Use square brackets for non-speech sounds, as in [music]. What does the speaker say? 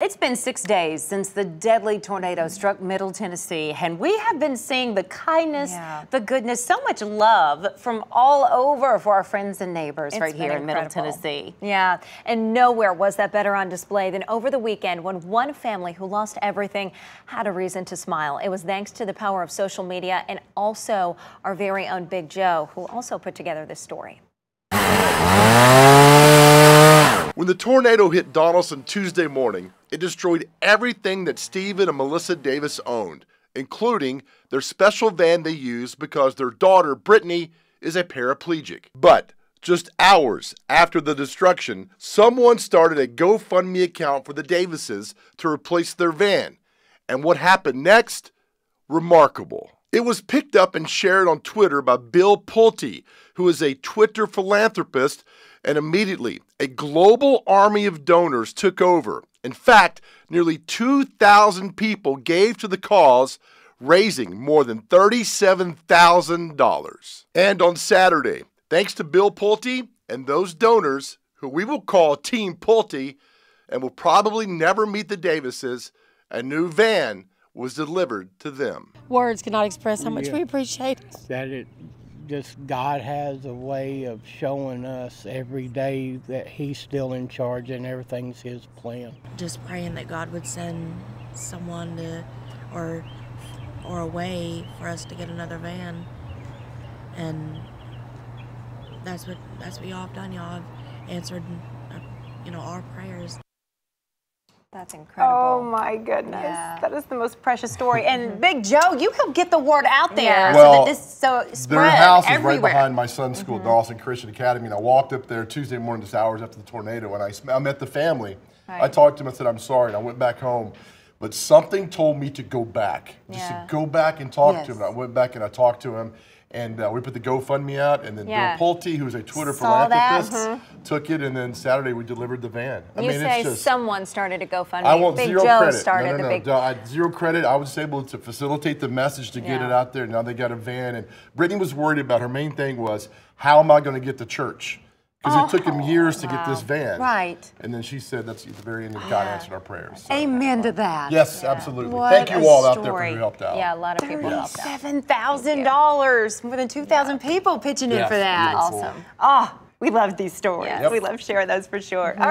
It's been six days since the deadly tornado struck Middle Tennessee, and we have been seeing the kindness, yeah. the goodness, so much love from all over for our friends and neighbors it's right here incredible. in Middle Tennessee. Yeah, and nowhere was that better on display than over the weekend when one family who lost everything had a reason to smile. It was thanks to the power of social media and also our very own Big Joe, who also put together this story. When the tornado hit Donelson Tuesday morning, it destroyed everything that Stephen and Melissa Davis owned, including their special van they use because their daughter, Brittany, is a paraplegic. But just hours after the destruction, someone started a GoFundMe account for the Davises to replace their van. And what happened next? Remarkable. It was picked up and shared on Twitter by Bill Pulte, who is a Twitter philanthropist, and immediately a global army of donors took over. In fact, nearly 2,000 people gave to the cause, raising more than $37,000. And on Saturday, thanks to Bill Pulte and those donors, who we will call Team Pulte, and will probably never meet the Davises, a new van was delivered to them. Words cannot express how much yeah. we appreciate it. That it just God has a way of showing us every day that He's still in charge and everything's His plan. Just praying that God would send someone to, or, or a way for us to get another van, and that's what that's what y'all have done. Y'all have answered, uh, you know, our prayers. That's incredible. Oh my goodness. Yeah. That is the most precious story. And [laughs] Big Joe, you help get the word out there yeah. well, so that this so spread Their house everywhere. right behind my son's school, mm -hmm. Donelson Christian Academy, and I walked up there Tuesday morning just hours after the tornado and I, I met the family. Right. I talked to them, I said, I'm sorry, and I went back home. But something told me to go back, just yeah. to go back and talk yes. to him. And I went back and I talked to him and uh, we put the GoFundMe out, and then yeah. Bill Pulte, who's a Twitter Saw philanthropist, mm-hmm. took it, and then Saturday we delivered the van. I you mean, say just, someone started a GoFundMe. I want Big zero Joe credit. started no, no, no, the big. I, zero credit. I was able to facilitate the message to get yeah. it out there. Now they got a van, and Brittany was worried about her main thing was how am I going to get to church because oh, it took him years to wow. get this van. Right. And then she said that's at the very end of God answered our prayers. So. Amen to that. Yes, yeah. absolutely. What Thank you all story. out there for who helped out. Yeah, a lot of people helped out. $37,000. More than 2,000 yeah. people pitching in for that. Awesome. Oh, we love these stories. Yep. We love sharing those for sure. Mm -hmm.